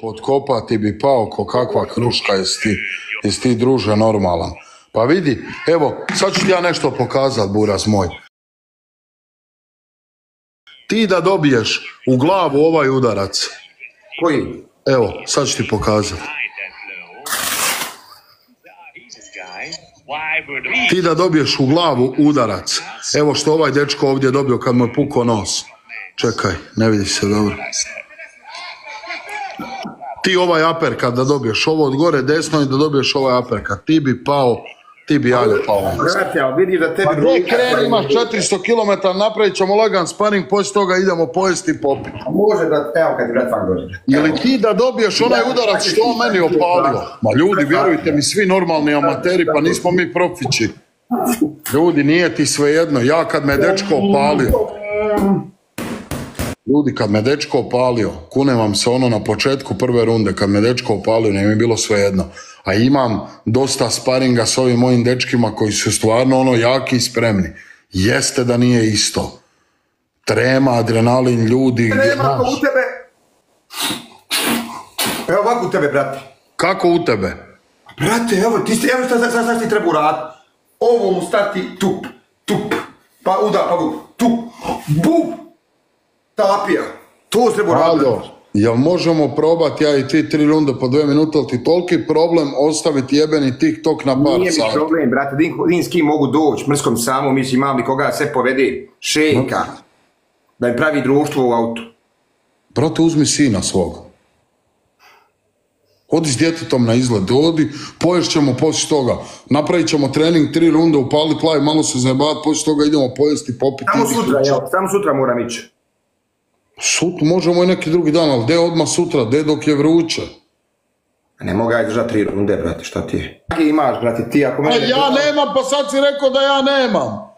Podkopa ti bi pao ko kakva kruška jesi ti, jesi ti druže normalan. Pa vidi, evo, sad ću ti ja nešto pokazat, buraz moj. Ti da dobiješ u glavu ovaj udarac, Koji? evo, sad ću ti pokazat. Ti da dobiješ u glavu udarac, evo što ovaj dečko ovdje dobio kad mu je pukao nos. Čekaj, ne vidi se dobro. Ti ovaj aperkat da dobiješ ovo od gore desno i da dobiješ ovaj aperkat, ti bi pao, ti bi jalje pao. Brate, ali vidi da tebi... Pa kreni, imaš 400 km, napravit ćemo lagan sparing, poslije toga idemo pojesti i popiti. Može, brate, evo kad ti brat fakt dođe. Ili ti da dobiješ onaj udarac što on meni opalio? Ma ljudi, vjerujte mi, svi normalni amateri, pa nismo mi profići. Ljudi, nije ti svejedno. Ja kad me dečko opalio, ljudi, kad me dečko opalio, kunem vam se ono na početku prve runde, kad me dečko opalio, nije mi bilo svejedno. A imam dosta sparinga s ovim mojim dečkima koji su stvarno ono jaki i spremni. Jeste da nije isto. Trema, adrenalin, ljudi. Ko u tebe. Evo ovako u tebe, brate. Kako u tebe? Brate, evo, ti ste, evo šta, šta, šta ti treba uraditi. Ovo mu stati tup, tup, pa udar, pa gub, tup, bub, tapija. To se. Aldo, jel možemo probati ja i ti tri runde po dve minute, ali ti toliki problem ostaviti jebeni TikTok na par Nije mi problem, brate, din, din s kim mogu doći, mrskom samo, mislim, imam li koga sve povede, šejka, da mi pravi društvo u autu. Brate, uzmi sina svog. Odi s djetetom na izlet, odi, poješ ćemo poslije toga. Napravit ćemo trening, tri runde, upalit live, malo se zajebat, poslije toga idemo pojesti, popiti. Samo sutra, samo sutra moram ići. Sutra, možemo i neki drugi dan, ali gdje odmah sutra, gdje dok je vruće? Ne mogu ja izdržati tri runde, brate, šta ti je? Ti imaš, brate, ti ako A mene... ja nemam, pa sad si rekao da ja nemam.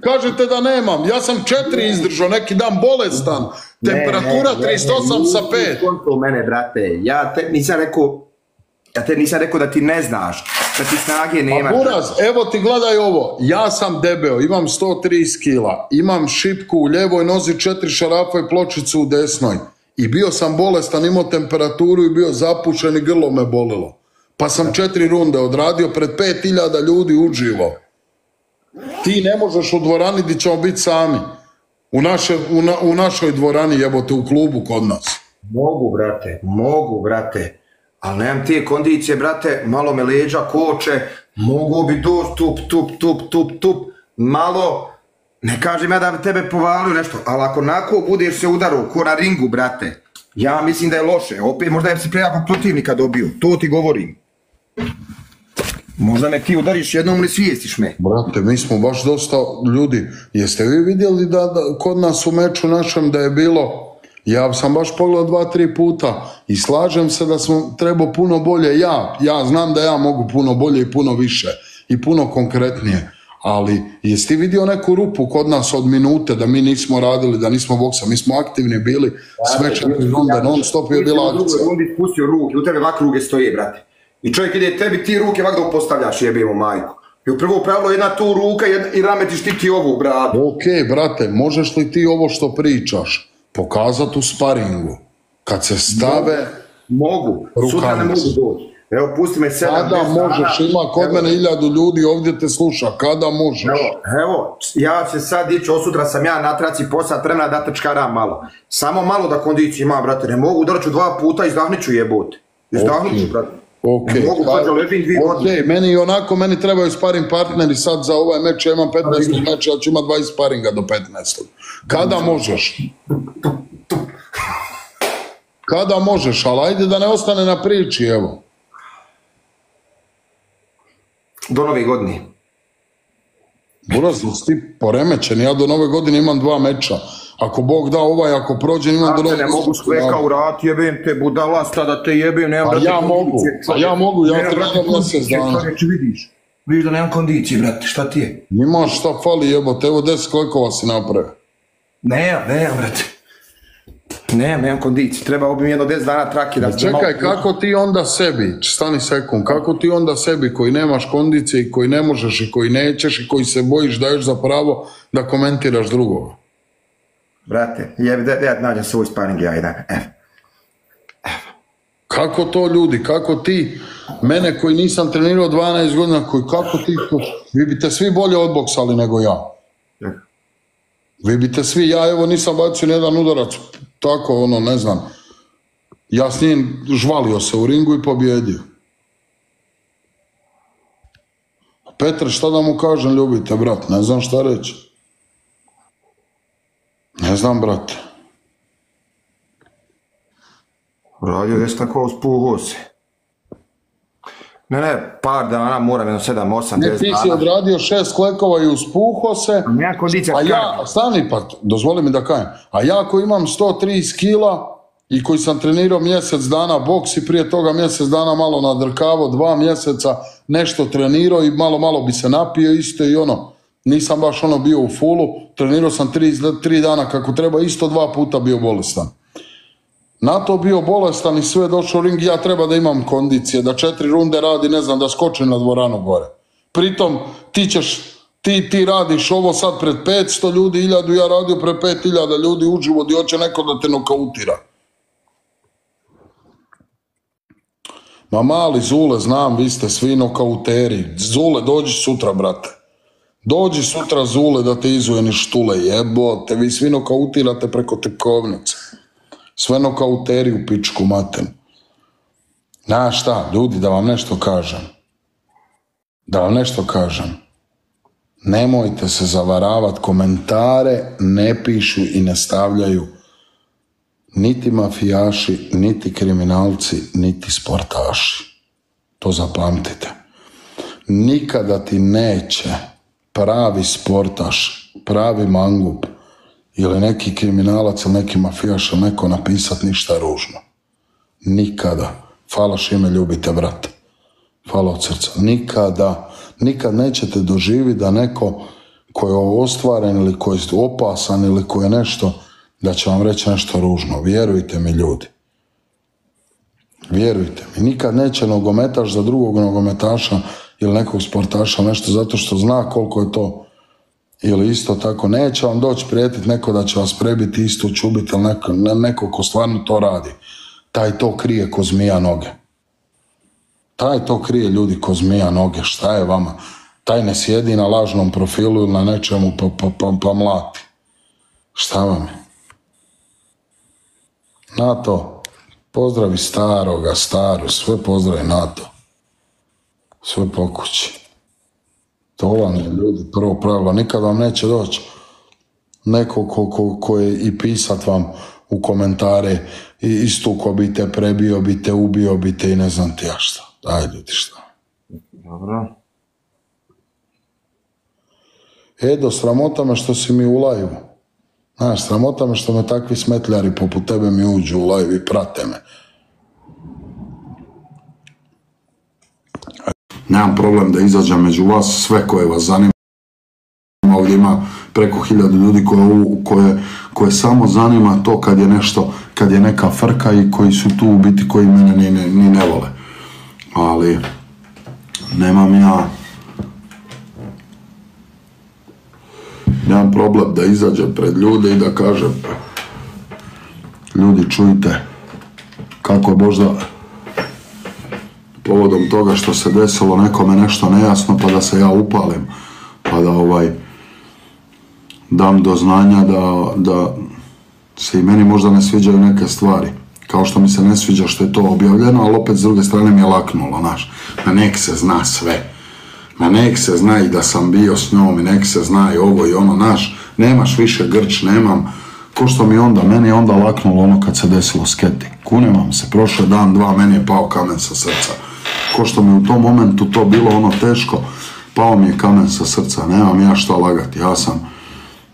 Kažete da nemam. Ja sam četiri izdržao, neki dan bolestan. Temperatura 38 sa 5. Konto mene, brate, ja te nisam rekao, ja te nisam rekao da ti ne znaš, da ti snage A nemaš. buraz, evo ti gledaj ovo. Ja sam debeo, imam 130 kila. Imam šipku u ljevoj nozi, četiri šarafa i pločicu u desnoj. I bio sam bolestan, imao temperaturu i bio zapušen i grlo me bolilo. Pa sam četiri runde odradio pred 5000 ljudi uživo. Ti ne možeš u dvorani gdje ćemo biti sami. U, naše, u, na- u našoj dvorani jebote u klubu kod nas. Mogu, brate, mogu, brate. Ali nemam te kondicije, brate, malo me leđa koče, mogu bi doći tup, tup, tup, tup, tup, malo, ne kažem ja da bi tebe povalio nešto, ali ako nako budeš se udaru, ko na ringu, brate, ja mislim da je loše, opet možda je si prejakog protivnika dobio, to ti govorim. Možda me ti udariš jednom ili svijestiš me. Brate, mi smo baš dosta ljudi. Jeste vi vidjeli da, da kod nas u meču našem da je bilo ja sam baš pogledao dva, tri puta i slažem se da smo trebao puno bolje ja. Ja znam da ja mogu puno bolje i puno više i puno konkretnije. Ali jesi ti vidio neku rupu kod nas od minute da mi nismo radili, da nismo boksa, mi smo aktivni bili sve četiri runde, non stop je bila akcija. rundi spustio ruke, u tebe ovak ruke stoje, brate. I čovjek ide tebi, ti ruke ovak da postavljaš, jebimo majku. I u prvo pravilo jedna tu ruka jedna, i rame ti štiti ovu, brate. Ok, brate, možeš li ti ovo što pričaš pokazati u sparingu? Kad se stave, Mogu, sutra ne mogu doći. Evo, pusti me sedam, kada možeš, ima kod Evo, mene hiljadu ljudi, ovdje te sluša, kada možeš? Evo, evo, ja će sad ići, od sutra sam ja na traci posat vremena da tečkaram malo. Samo malo da kondiciju ima, brate, ne mogu, udarat ću dva puta, izdahnit ću jebote. Izdahnit ću, Ok. brate. Ok, ok, meni i onako, meni trebaju sparing partneri sad za ovaj meč, ja imam 15 meč, ja ću imat 20 sparinga do 15. Kada možeš? Kada možeš, ali ajde da ne ostane na priči, evo. Do nove godine. Buraz, ti poremećen, ja do nove godine imam dva meča. Ako Bog da ovaj, ako prođe, imam nove ne mogu sveka u rat, jebem te budalasta da te jebem, nemam A brate ja mogu, a ja mogu, ja brate, mjesec dana. vidiš. Vidiš da nemam kondicije, brate, šta ti je? Imaš šta fali jebote, evo 10 klekova si napravio. Nemam, nemam, brate. Nemam, nemam kondicije, treba bi mi jedno 10 dana trake da... da Čekaj, kako ti onda sebi, stani sekund, kako ti onda sebi koji nemaš kondicije i koji ne možeš i koji nećeš i koji se bojiš daješ za pravo da komentiraš drugoga? Brate, jebi, da, da ja nađem svoj sparing ja jedan, evo. Kako to ljudi, kako ti, mene koji nisam trenirao 12 godina, koji kako ti, to- vi biste svi bolje odboksali nego ja. Vi biste svi, ja evo nisam bacio nijedan udarac, tako ono, ne znam. Ja s njim žvalio se u ringu i pobjedio. Petre, šta da mu kažem, ljubite, brat, ne znam šta reći. Ne znam, brate. Radio već tako spuho se. Ne, ne, par dana moram jedno 7, 8, Ne, 10 ti si dana. odradio šest klekova i uspuho se, Nema kondicija a ja, stani pa, dozvoli mi da kajem, a ja koji imam 130 kila i koji sam trenirao mjesec dana boks i prije toga mjesec dana malo nadrkavo, dva mjeseca nešto trenirao i malo malo bi se napio isto i ono, nisam baš ono bio u fulu, trenirao sam tri, tri dana kako treba, isto dva puta bio bolestan. Na to bio bolestan i sve došao ring, ja treba da imam kondicije, da četiri runde radi, ne znam, da skočim na dvoranu gore. Pritom, ti ćeš, ti, ti radiš ovo sad pred 500 ljudi, 1000, ja radio pred 5000 ljudi uživo, di hoće neko da te nokautira. Ma mali Zule, znam, vi ste svi nokauteri. Zule, dođi sutra, brate. Dođi sutra Zule da te izuje ni štule, jebote, vi svi nokautirate preko tekovnice. Sve nokauteri u pičku maten. Znaš šta, ljudi, da vam nešto kažem. Da vam nešto kažem. Nemojte se zavaravati, komentare ne pišu i ne stavljaju niti mafijaši, niti kriminalci, niti sportaši. To zapamtite. Nikada ti neće pravi sportaš, pravi mangup ili neki kriminalac ili neki mafijaš ili neko napisat ništa ružno. Nikada. Hvala šime ljubite, brate. Hvala od srca. Nikada. Nikad nećete doživjeti da neko ko je ostvaren ili ko je opasan ili ko je nešto, da će vam reći nešto ružno. Vjerujte mi ljudi. Vjerujte mi. Nikad neće nogometaš za drugog nogometaša ili nekog sportaša nešto zato što zna koliko je to ili isto tako neće vam doći prijetiti neko da će vas prebiti isto čubiti ili neko, ne- neko ko stvarno to radi. Taj to krije ko zmija noge. Taj to krije ljudi ko zmija noge. Šta je vama? Taj ne sjedi na lažnom profilu ili na nečemu pa, pa, pa, pa mlati. Šta vam je? NATO, pozdravi staroga, staru, sve pozdravi NATO. Sve po kući. To vam je ljudi prvo pravilo. Nikad vam neće doći neko ko, ko, ko je i pisat vam u komentare i istuko bi te, prebio bi te, ubio bi te i ne znam ti ja šta. Daj ljudi šta. Dobro. Edo, sramota me što si mi u live Znaš, sramota me što me takvi smetljari poput tebe mi uđu u live i prate me. Nemam problem da izađem među vas, sve koje vas zanima. Ovdje ima preko hiljadu ljudi koje, koje, samo zanima to kad je nešto, kad je neka frka i koji su tu u biti koji mene ni, ne- ni ne vole. Ali nemam ja nemam problem da izađem pred ljude i da kažem ljudi čujte kako možda povodom toga što se desilo nekome nešto nejasno pa da se ja upalim pa da ovaj dam do znanja da, da se i meni možda ne sviđaju neke stvari kao što mi se ne sviđa što je to objavljeno ali opet s druge strane mi je laknulo znaš na nek se zna sve Ma nek se zna i da sam bio s njom i nek se zna i ovo i ono, naš, nemaš više grč, nemam. Ko što mi onda, meni je onda laknulo ono kad se desilo s Keti. Kunem vam se, prošao dan, dva, meni je pao kamen sa srca. Ko što mi u tom momentu to bilo ono teško, pao mi je kamen sa srca, nemam ja šta lagati, ja sam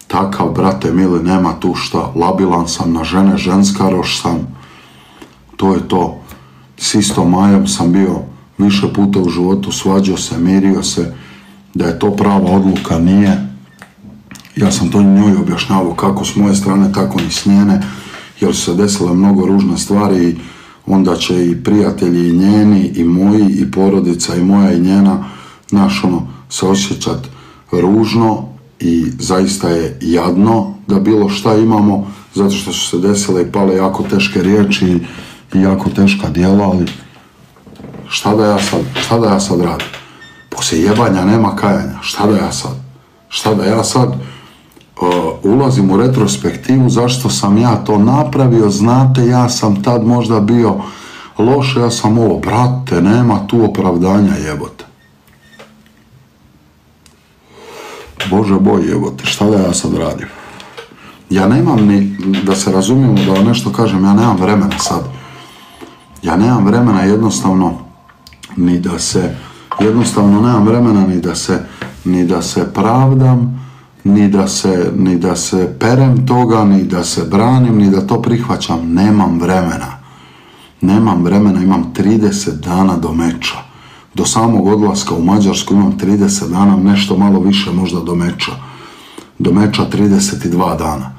takav, brate mili, nema tu šta, labilan sam na žene, ženskaroš sam, to je to. S istom Majom sam bio više puta u životu, svađao se, mirio se, da je to prava odluka, nije. Ja sam to njoj objašnjavao kako s moje strane, tako ni s njene, jer su se desile mnogo ružne stvari i onda će i prijatelji i njeni i moji i porodica i moja i njena, naš ono, se osjećat ružno i zaista je jadno da bilo šta imamo, zato što su se desile i pale jako teške riječi i jako teška djela, ali šta da ja sad, šta da ja sad radim? Poslije jebanja nema kajanja, šta da ja sad? Šta da ja sad ulazim u retrospektivu zašto sam ja to napravio, znate, ja sam tad možda bio loše, ja sam ovo, brate, nema tu opravdanja jebote. Bože boj jebote, šta da ja sad radim? Ja nemam ni, da se razumijemo da vam nešto kažem, ja nemam vremena sad. Ja nemam vremena jednostavno ni da se, jednostavno nemam vremena ni da se, ni da se pravdam, ni da se, ni da se perem toga, ni da se branim, ni da to prihvaćam. Nemam vremena. Nemam vremena, imam 30 dana do meča. Do samog odlaska u Mađarsku imam 30 dana, nešto malo više možda do meča. Do meča 32 dana.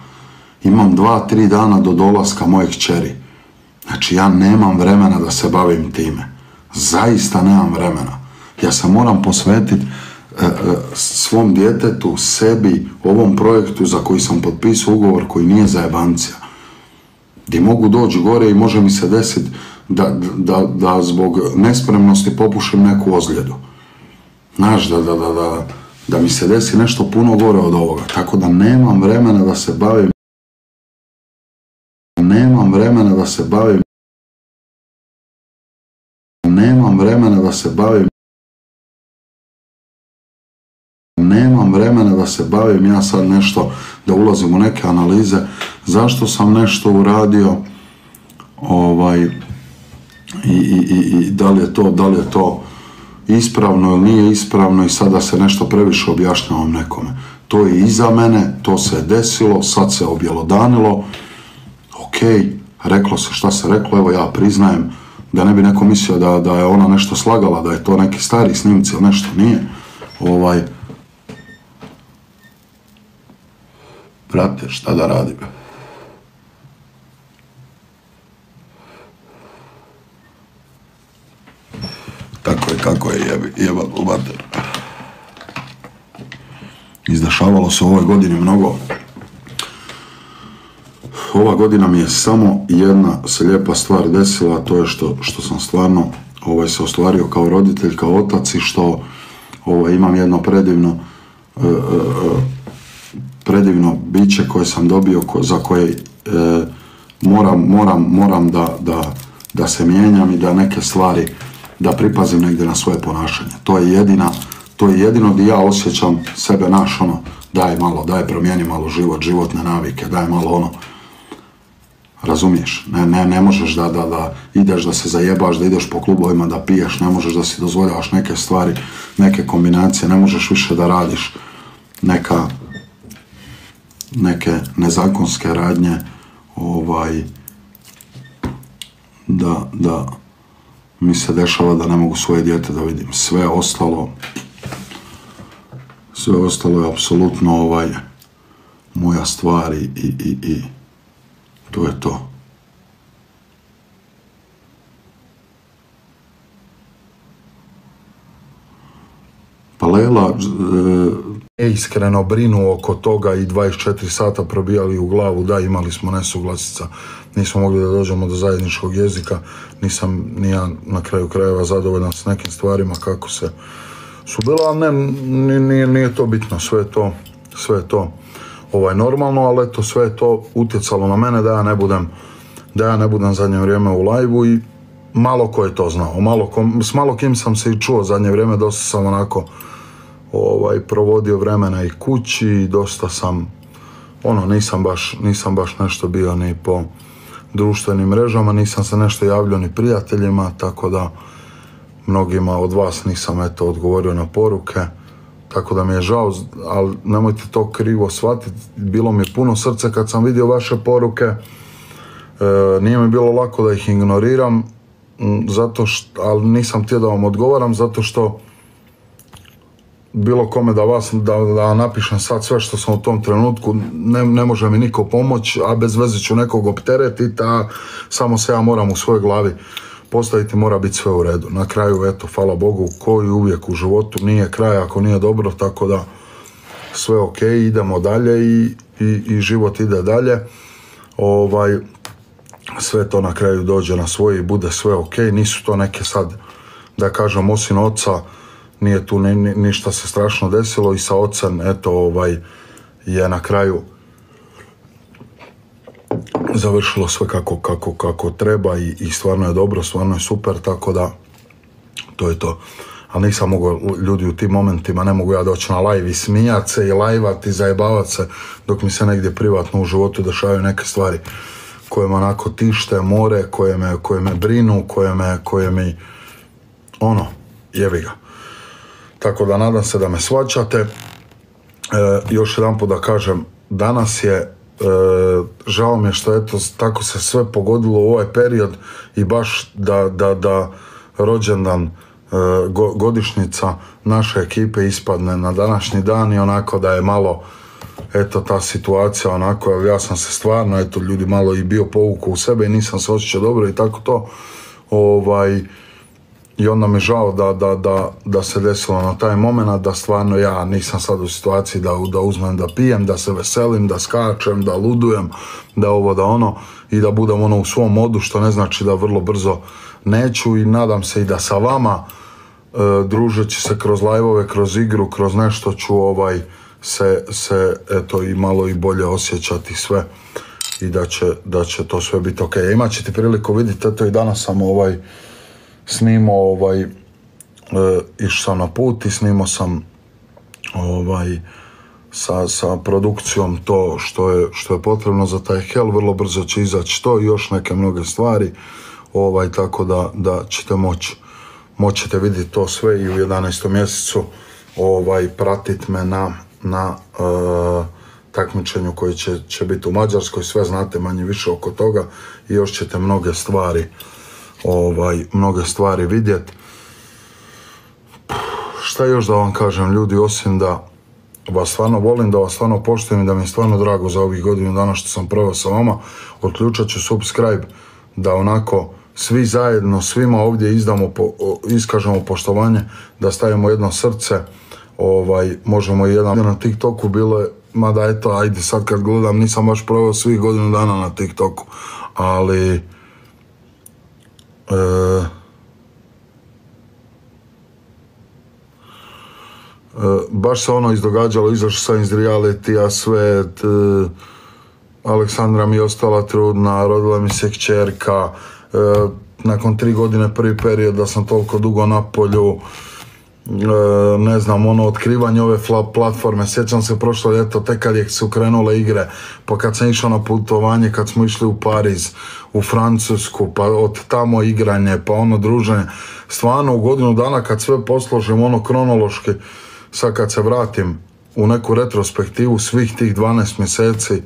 Imam 2-3 dana do dolaska moje kćeri. Znači ja nemam vremena da se bavim time. Zaista nemam vremena. Ja se moram posvetiti svom djetetu, sebi, ovom projektu za koji sam potpisao ugovor koji nije za jebancija. Gdje mogu doći gore i može mi se desiti da, da, da zbog nespremnosti popušim neku ozljedu. Znaš, da, da, da, da, da mi se desi nešto puno gore od ovoga. Tako da nemam vremena da se bavim nemam vremena da se bavim nemam vremena da se bavim vremena da se bavim ja sad nešto da ulazim u neke analize zašto sam nešto uradio ovaj i, i, i, i da li je to da li je to ispravno ili nije ispravno i sada se nešto previše objašnjavam nekome to je iza mene to se je desilo sad se objelodanilo ok, reklo se šta se reklo, evo ja priznajem da ne bi neko mislio da, da je ona nešto slagala, da je to neki stari snimci ili nešto, nije. Ovaj, brate, šta da radim? Tako je, kako je, jebi, jeba u mater. Izdešavalo se u ovoj godini mnogo ova godina mi je samo jedna se lijepa stvar desila, to je što, što sam stvarno ovaj, se ostvario kao roditelj, kao otac i što ovaj, imam jedno predivno e, e, e, biće koje sam dobio, za koje moram, moram, moram da, da, da se mijenjam i da neke stvari da pripazim negdje na svoje ponašanje. To je jedina, to je jedino gdje ja osjećam sebe naš ono, daj malo, daj promijeni malo život, životne navike, daj malo ono, Razumiješ? Ne, ne, ne možeš da, da, da ideš da se zajebaš, da ideš po klubovima, da piješ, ne možeš da si dozvoljavaš neke stvari, neke kombinacije, ne možeš više da radiš neka neke nezakonske radnje ovaj da, da mi se dešava da ne mogu svoje dijete da vidim. Sve ostalo sve ostalo je apsolutno ovaj moja stvar i, i, i to je to. Pa Lela e, iskreno brinu oko toga i 24 sata probijali u glavu, da imali smo nesuglasica, nismo mogli da dođemo do zajedničkog jezika, nisam ni ja na kraju krajeva zadovoljan s nekim stvarima kako se su bila, ne, nije, nije to bitno, sve to, sve to ovaj, normalno, ali eto sve je to utjecalo na mene da ja ne budem da ja ne budem zadnje vrijeme u lajvu i malo ko je to znao. Malo ko, s malo kim sam se i čuo zadnje vrijeme, dosta sam onako ovaj, provodio vremena i kući, dosta sam ono, nisam baš, nisam baš nešto bio ni po društvenim mrežama, nisam se nešto javljao ni prijateljima, tako da mnogima od vas nisam eto odgovorio na poruke. Tako da mi je žao, ali nemojte to krivo shvatiti. Bilo mi je puno srce kad sam vidio vaše poruke. E, nije mi bilo lako da ih ignoriram, zato što, ali nisam htio da vam odgovaram, zato što bilo kome da vas, da, da napišem sad sve što sam u tom trenutku, ne, ne može mi niko pomoći, a bez veze ću nekog opteretiti, a samo se ja moram u svojoj glavi postaviti mora biti sve u redu. Na kraju, eto, hvala Bogu, koji uvijek u životu nije kraj ako nije dobro, tako da sve ok, idemo dalje i, i, i život ide dalje. Ovaj, sve to na kraju dođe na svoje i bude sve ok. Nisu to neke sad, da kažem, osim oca, nije tu ni, ni- ništa se strašno desilo i sa ocem, eto, ovaj, je na kraju završilo sve kako, kako, kako treba i, i stvarno je dobro, stvarno je super, tako da to je to. Ali nisam mogao, ljudi u tim momentima, ne mogu ja doći na live i smijat se i lajvat i zajebavat se dok mi se negdje privatno u životu dešavaju neke stvari koje me onako tište, more, koje me, koje me brinu, koje me, koje mi, ono, jebi ga. Tako da nadam se da me svačate. E, još jedan da kažem, danas je, e, žao mi je što eto, tako se sve pogodilo u ovaj period i baš da, da, da rođendan, e, go- godišnjica naše ekipe ispadne na današnji dan i onako da je malo, eto ta situacija onako, ja sam se stvarno, eto ljudi malo i bio povukao u sebe i nisam se osjećao dobro i tako to, ovaj, i onda mi žao da, da, da, da se desilo na taj moment, da stvarno ja nisam sad u situaciji da, da uzmem da pijem, da se veselim, da skačem, da ludujem, da ovo, da ono i da budem ono u svom modu, što ne znači da vrlo brzo neću i nadam se i da sa vama e, družeći se kroz live kroz igru, kroz nešto ću ovaj se, se eto i malo i bolje osjećati sve i da će, da će to sve biti ok. Imat ćete priliku vidjeti, eto i danas sam ovaj snimao ovaj, e, išao sam na put i snimao sam ovaj, sa, sa produkcijom to što je, što je potrebno za taj hel, vrlo brzo će izaći to i još neke mnoge stvari, ovaj, tako da, da ćete moći moćete vidjeti to sve i u 11. mjesecu ovaj, pratit me na, na e, takmičenju koji će, će biti u Mađarskoj, sve znate manje više oko toga i još ćete mnoge stvari ovaj, mnoge stvari vidjeti. Šta još da vam kažem ljudi, osim da vas stvarno volim, da vas stvarno poštujem i da mi je stvarno drago za ovih godinu dana što sam proveo sa vama. Otključat ću subscribe da onako svi zajedno, svima ovdje izdamo, po- iskažemo poštovanje, da stavimo jedno srce, ovaj, možemo i jedan na TikToku bilo je, mada eto, ajde sad kad gledam, nisam baš proveo svih godinu dana na TikToku, ali e, E, baš se ono izdogađalo, izašao sam iz realitija, sve, t, Aleksandra mi je ostala trudna, rodila mi se kćerka, e, nakon tri godine prvi period da sam toliko dugo na polju, e, ne znam, ono, otkrivanje ove platforme, sjećam se prošlo ljeto, tek kad je su krenule igre, pa kad sam išao na putovanje, kad smo išli u Pariz, u Francusku, pa od tamo igranje, pa ono druženje, stvarno u godinu dana kad sve posložim, ono kronološki, sad kad se vratim u neku retrospektivu svih tih 12 mjeseci,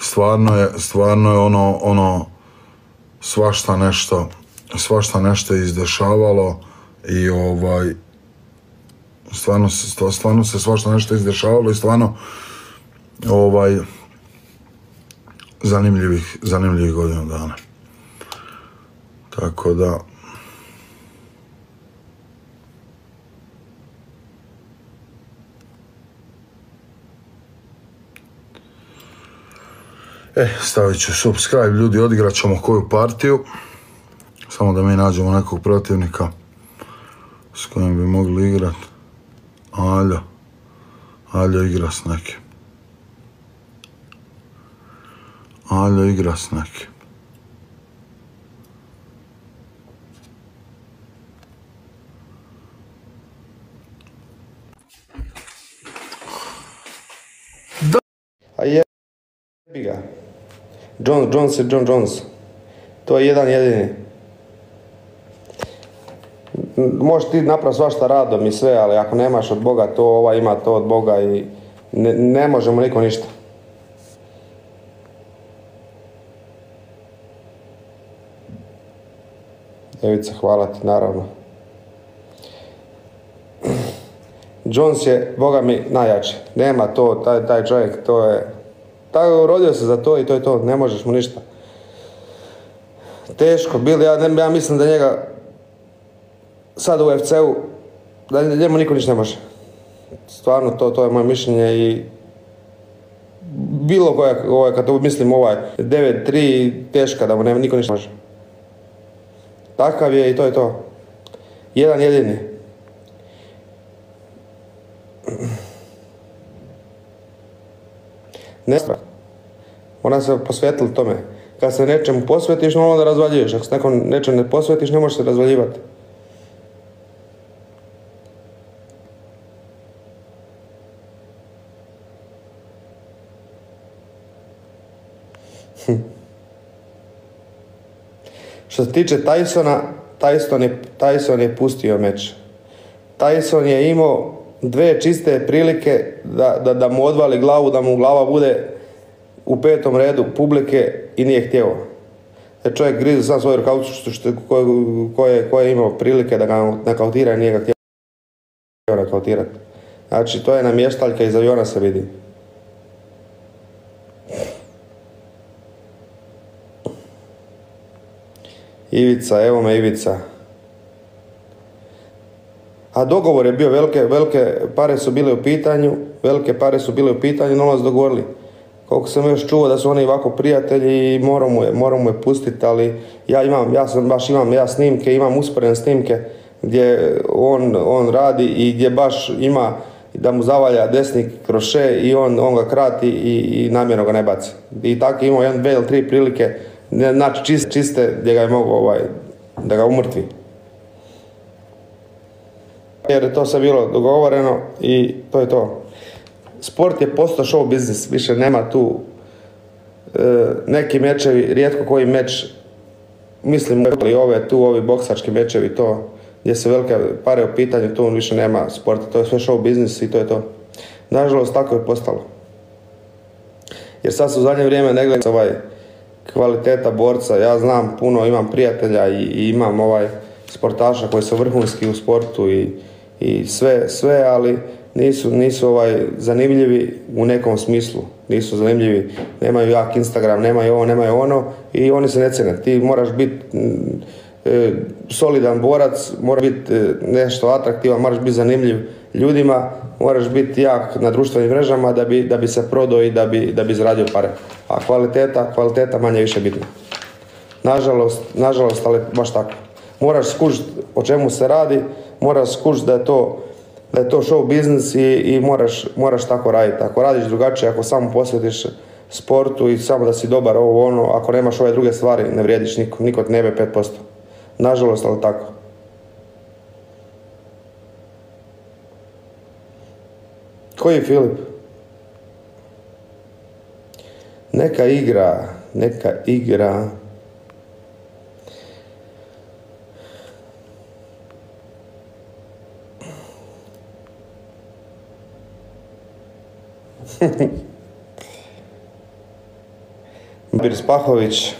stvarno je, stvarno je ono, ono, svašta nešto, svašta nešto izdešavalo i ovaj, stvarno stvarno se svašta nešto izdešavalo i stvarno, ovaj, zanimljivih, zanimljivih godina dana. Tako da, E, stavit ću subscribe, ljudi, odigrat ćemo koju partiju. Samo da mi nađemo nekog protivnika s kojim bi mogli igrat. Aljo. Aljo igra s nekim. Aljo igra s nekim. A je... ga. John Jones je John Jones. To je jedan jedini. Možeš ti napraviti svašta radom i sve, ali ako nemaš od Boga to, ova ima to od Boga i ne, ne možemo niko ništa. Evica, hvala ti, naravno. Jones je, boga mi, najjači. Nema to, taj, taj čovjek, to je... Taj rodio se za to i to je to, ne možeš mu ništa. Teško, Bili, ja, ja mislim da njega sad u UFC-u, da njemu niko ništa ne može. Stvarno, to, to je moje mišljenje i bilo koja, ovaj, kad mislim ovaj 9-3 teška da mu nema, niko ništa može. Takav je i to je to. Jedan jedini. Ne. Ona se posvetila tome. Kad se nečemu posvetiš, normalno da razvaljuješ. Ako se nekom nečem ne posvetiš, ne možeš se razvaljivati. Što se tiče Tysona, Tyson je, Tyson je pustio meč. Tyson je imao dve čiste prilike da, da, da mu odvali glavu, da mu glava bude u petom redu publike i nije htio. Jer čovjek grize sam svoju rukavicu što, što, koje, koje, koje je imao prilike da ga nakautira i nije ga htio nakautirati. Znači, to je namještaljka iz aviona se vidi. Ivica, evo me Ivica. A dogovor je bio, velike, velike pare su bile u pitanju, velike pare su bile u pitanju, no nas dogovorili. Koliko sam još čuo da su oni ovako prijatelji i moramo je, moramo je pustiti, ali ja imam, ja sam baš imam ja snimke, imam usporedne snimke gdje on, on radi i gdje baš ima da mu zavalja desni kroše i on, on ga krati i, i namjerno ga ne baci. I tako imao jedan, dve ili tri prilike, znači čiste, čiste gdje ga je mogao ovaj, da ga umrtvi. Jer je to sve bilo dogovoreno i to je to. Sport je postao show biznis, više nema tu e, neki mečevi, rijetko koji meč, mislim i ove tu, ovi boksački mečevi, to gdje se velike pare u pitanju, tu više nema sporta, to je sve show biznis i to je to. Nažalost, tako je postalo. Jer sad se u zadnje vrijeme ne gleda ovaj kvaliteta borca, ja znam puno, imam prijatelja i, i imam ovaj sportaša koji su vrhunski u sportu i, i sve, sve, ali nisu, nisu ovaj zanimljivi u nekom smislu, nisu zanimljivi, nemaju jak Instagram, nemaju ovo, nemaju ono i oni se ne cene. Ti moraš biti solidan borac, mora biti e, nešto atraktivan, moraš biti zanimljiv ljudima, moraš biti jak na društvenim mrežama da bi, da bi se prodao i da bi, da bi zaradio pare. A kvaliteta, kvaliteta manje više bitna. Nažalost, nažalost, ali baš tako. Moraš skužiti o čemu se radi, moraš skužiti da je to da je to show biznis i, i moraš, moraš tako raditi. Ako radiš drugačije, ako samo posvetiš sportu i samo da si dobar ovo ono, ako nemaš ove druge stvari, ne vrijediš niko, niko nebe 5%. Nažalost, ali tako. Koji je Filip? Neka igra, neka igra. Bir Spahović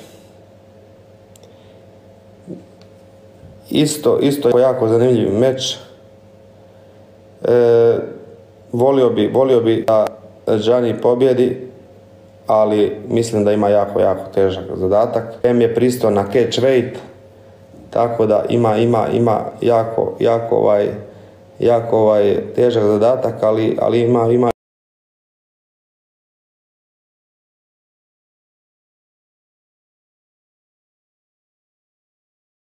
isto, isto jako zanimljiv meč. E, volio bi, volio bi da Đani pobjedi, ali mislim da ima jako, jako težak zadatak. M je pristo na catch weight, tako da ima, ima, ima jako, jako ovaj, jako ovaj težak zadatak, ali, ali ima, ima